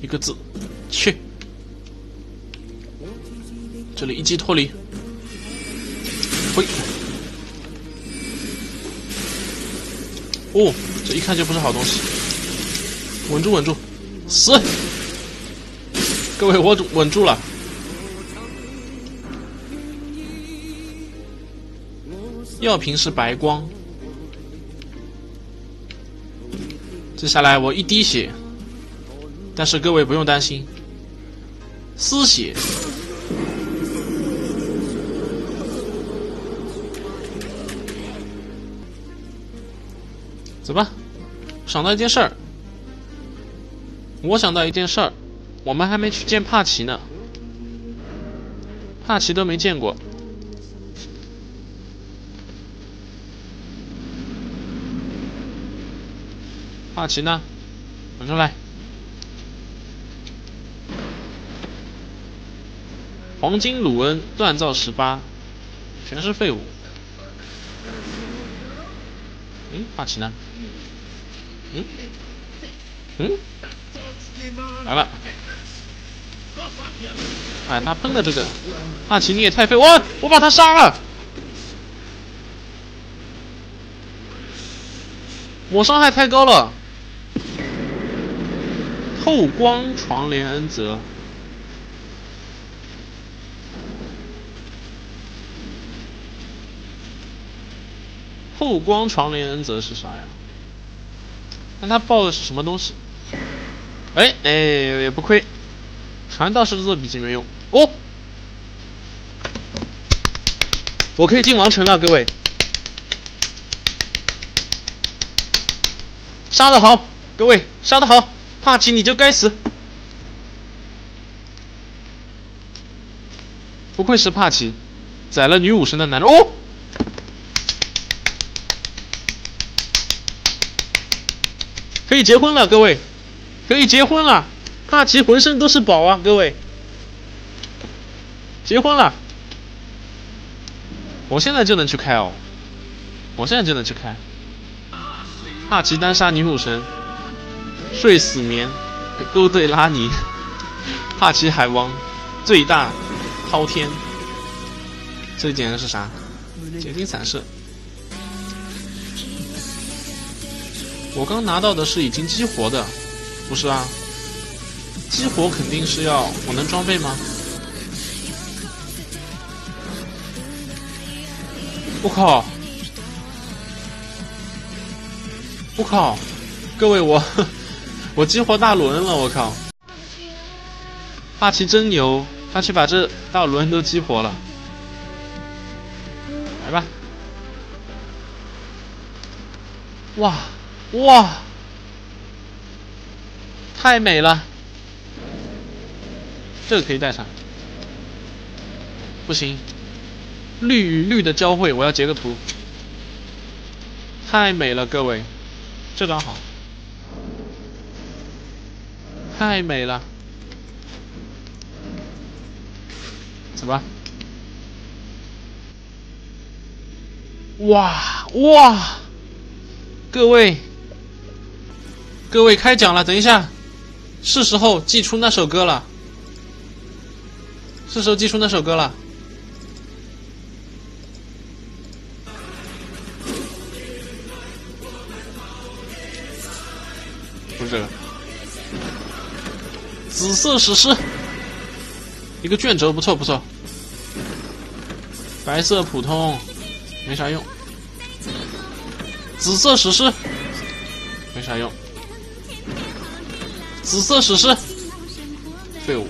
一个字，去。这里一击脱离，挥。哦，这一看就不是好东西。稳住，稳住，死！各位，我稳住了。药瓶是白光。接下来我一滴血，但是各位不用担心，丝血。走吧，想到一件事儿。我想到一件事儿，我们还没去见帕奇呢，帕奇都没见过。帕奇呢？滚出来！黄金鲁恩锻造十八，全是废物。嗯，帕奇呢？嗯，嗯，来了。哎，他喷的这个，帕奇你也太废，我我把他杀了。我伤害太高了。透光床帘恩泽。后光床帘恩泽是啥呀？那他报的是什么东西？哎哎，也不亏，传道士做笔记没用哦。我可以进王城了，各位。杀的好，各位杀的好，帕奇你就该死。不愧是帕奇，宰了女武神的男人哦。可以结婚了，各位，可以结婚了。帕奇浑身都是宝啊，各位，结婚了。我现在就能去开哦，我现在就能去开。帕奇单杀女武神，睡死眠，勾兑拉尼，帕奇海王，最大滔天。这捡的是啥？结晶散射。我刚拿到的是已经激活的，不是啊？激活肯定是要我能装备吗？我靠！我靠！各位我 我激活大轮了！我靠！霸气真牛，他去把这大轮都激活了。来吧！哇！哇，太美了！这个可以带上。不行，绿与绿的交汇，我要截个图。太美了，各位，这张好。太美了，走吧。哇哇，各位！各位开讲了，等一下，是时候祭出那首歌了，是时候寄出那首歌了，不是。这个，紫色史诗，一个卷轴不错不错，白色普通没啥用，紫色史诗没啥用。紫色史诗，废物。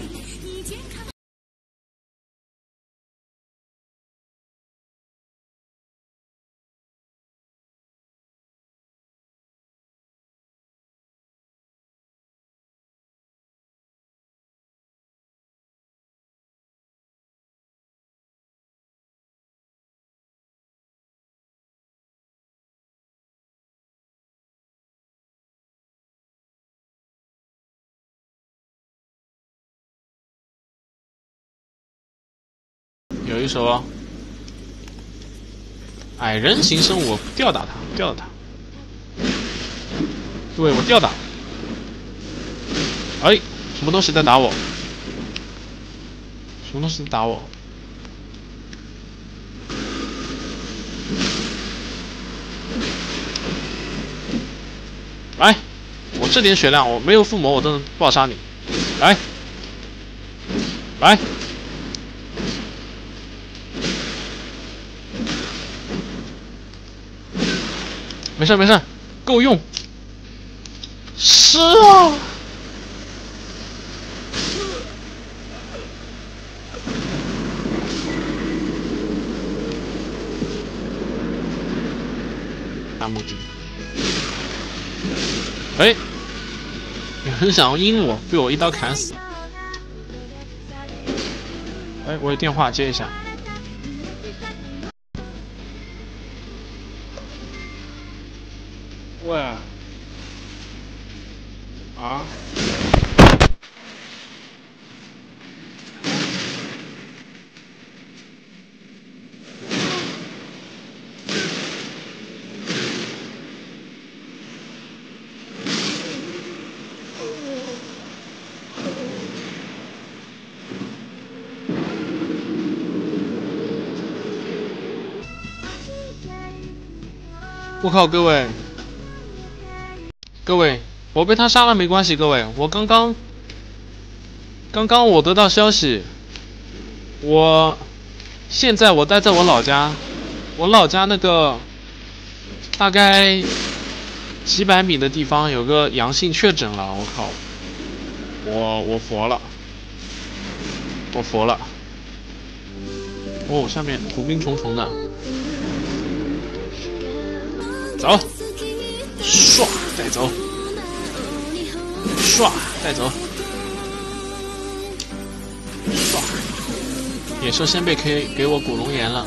有一手哦，矮人形生物，吊打他，吊打他。对，我吊打。哎，什么东西在打我？什么东西在打我？来，我这点血量，我没有附魔我都能爆杀你。来，来，没事没事，够用。是啊。大目的。哎，有人想要阴我，被我一刀砍死。哎，我有电话，接一下。我靠，各位，各位，我被他杀了没关系，各位，我刚刚，刚刚我得到消息，我现在我待在我老家，我老家那个大概几百米的地方有个阳性确诊了，我靠，我我佛了，我佛了，哦，下面伏兵重重的。走，唰带走，唰带走，唰，野兽先辈可以给我古龙岩了。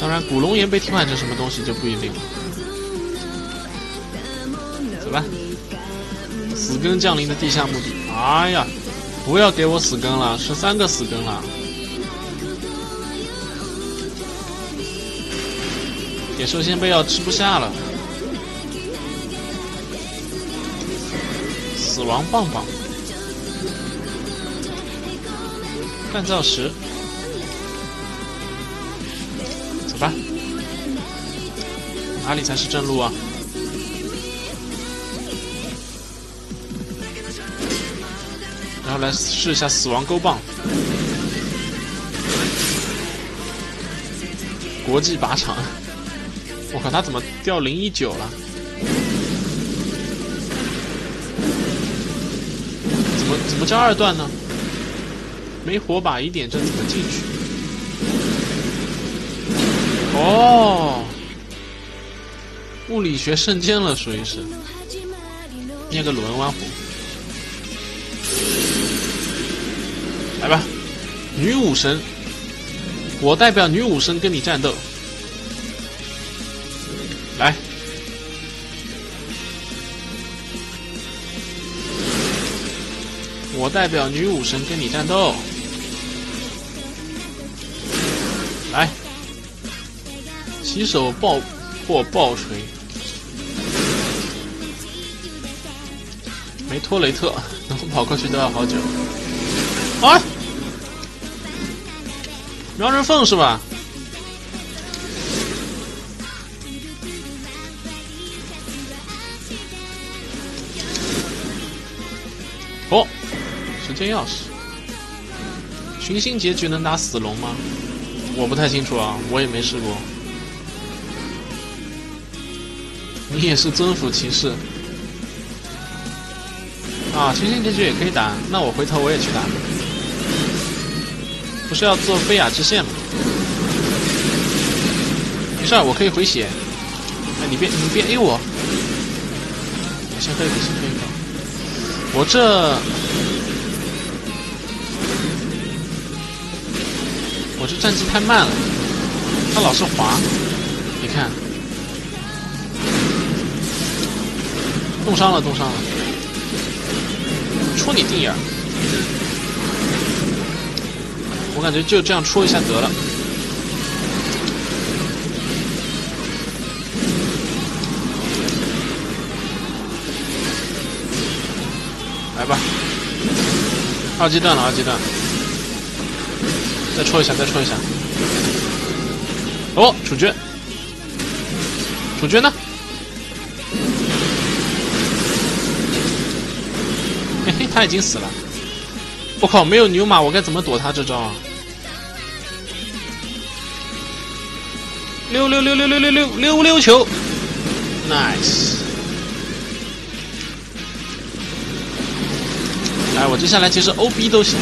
当然，古龙岩被替换成什么东西就不一定了。走吧，死根降临的地下墓地。哎呀，不要给我死根了，十三个死根了。野兽先辈要吃不下了，死亡棒棒，锻造石，走吧，哪里才是正路啊？然后来试一下死亡钩棒，国际靶场。我靠，他怎么掉零一九了？怎么叫二段呢？没火把一点，这怎么进去？哦，物理学圣剑了，属于是。念个轮弯火。来吧，女武神，我代表女武神跟你战斗。来，我代表女武神跟你战斗。来，起手爆破爆锤，没托雷特，能跑过去都要好久。啊！苗人凤是吧？哦，时间钥匙。群星结局能打死龙吗？我不太清楚啊，我也没试过。你也是尊府骑士啊？群星结局也可以打，那我回头我也去打。不是要做飞雅之线吗？没事，我可以回血。哎，你别你别 A 我，我先喝一口，先喝一口。我这，我这战绩太慢了，他老是滑，你看，冻伤了，冻伤了，戳你地儿，我感觉就这样戳一下得了。来吧。二阶段了，二阶段，再戳一下，再戳一下。哦，主角，主角呢？嘿嘿，他已经死了。我靠，没有牛马，我该怎么躲他这招啊？溜溜溜溜溜溜溜溜溜球，nice。来，我接下来其实 O B 都行，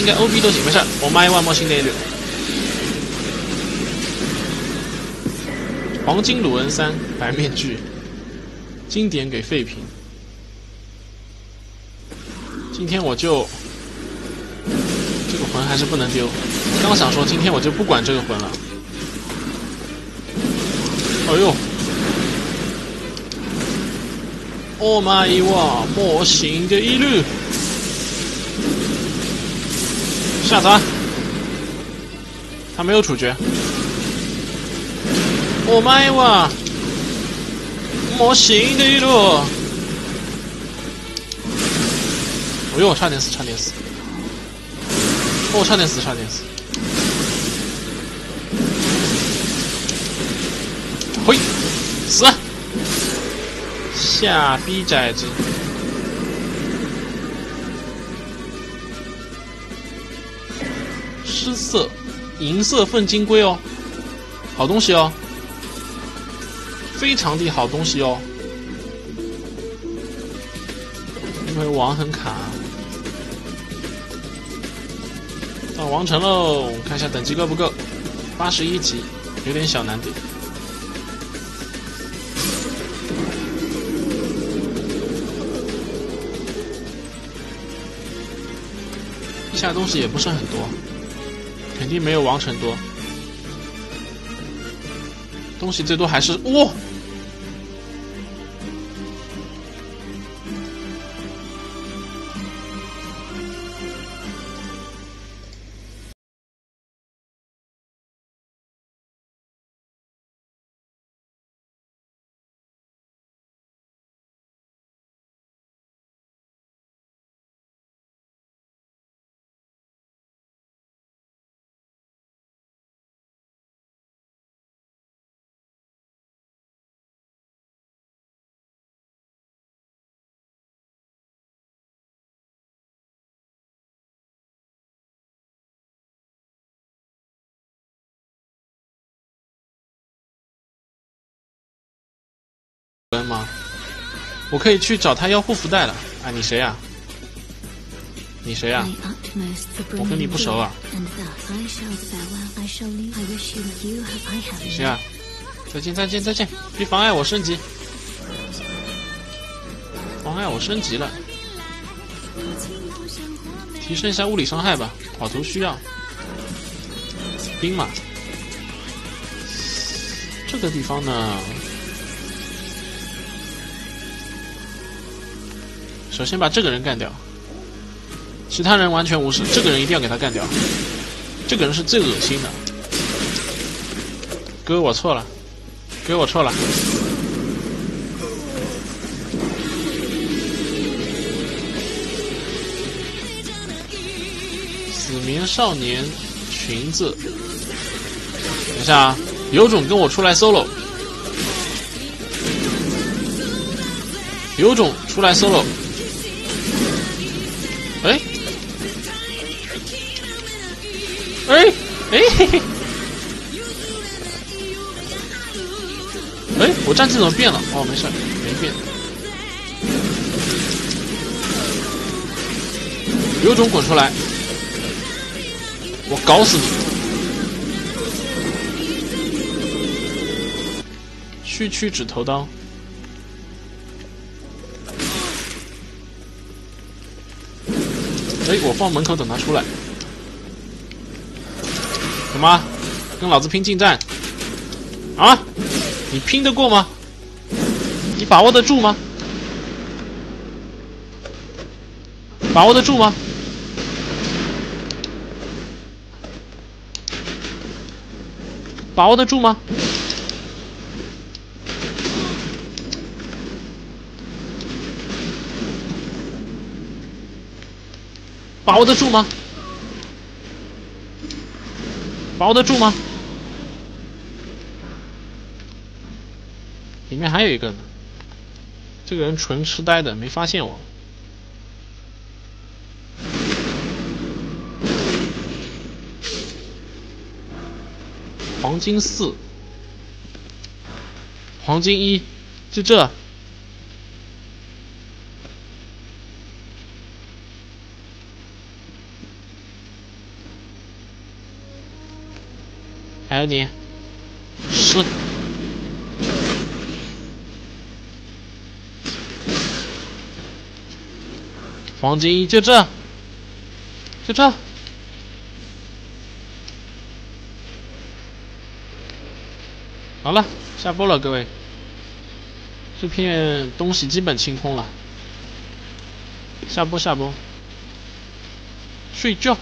应该 O B 都行，没事我买一万模型的六。黄金鲁恩三白面具，经典给废品。今天我就这个魂还是不能丢。刚想说今天我就不管这个魂了。哎呦！我买一瓦模型的一路，下载。他没有处决。我买一瓦模型的一路。哎呦，差点死，差点死！哦，差点死，差点死！嘿，死！下逼崽子！色，银色凤金龟哦，好东西哦，非常的好东西哦。因为王很卡，到王城喽！看一下等级够不够，八十一级，有点小难点。下东西也不是很多，定没有王城多。东西最多还是哇！吗？我可以去找他要护符带了。啊，你谁呀？你谁呀？我跟你不熟啊。你谁啊？再见再见再见！别妨碍我升级，妨碍我升级了。提升一下物理伤害吧，跑图需要。兵马，这个地方呢？首先把这个人干掉，其他人完全无视。这个人一定要给他干掉，这个人是最恶心的。哥，我错了，哥，我错了。死眠少年裙子，等一下啊，有种跟我出来 solo，有种出来 solo。哎，哎，嘿嘿，哎，我战绩怎么变了？哦，没事，没变。有种滚出来，我搞死你！区区指头刀。哎，我放门口等他出来。什么？跟老子拼近战？啊？你拼得过吗？你把握得住吗？把握得住吗？把握得住吗？把握得住吗？包得住吗？里面还有一个呢，这个人纯痴呆的，没发现我。黄金四，黄金一，就这。还有你，十，黄金一就这，就这。好了，下播了，各位。这片东西基本清空了，下播下播，睡觉。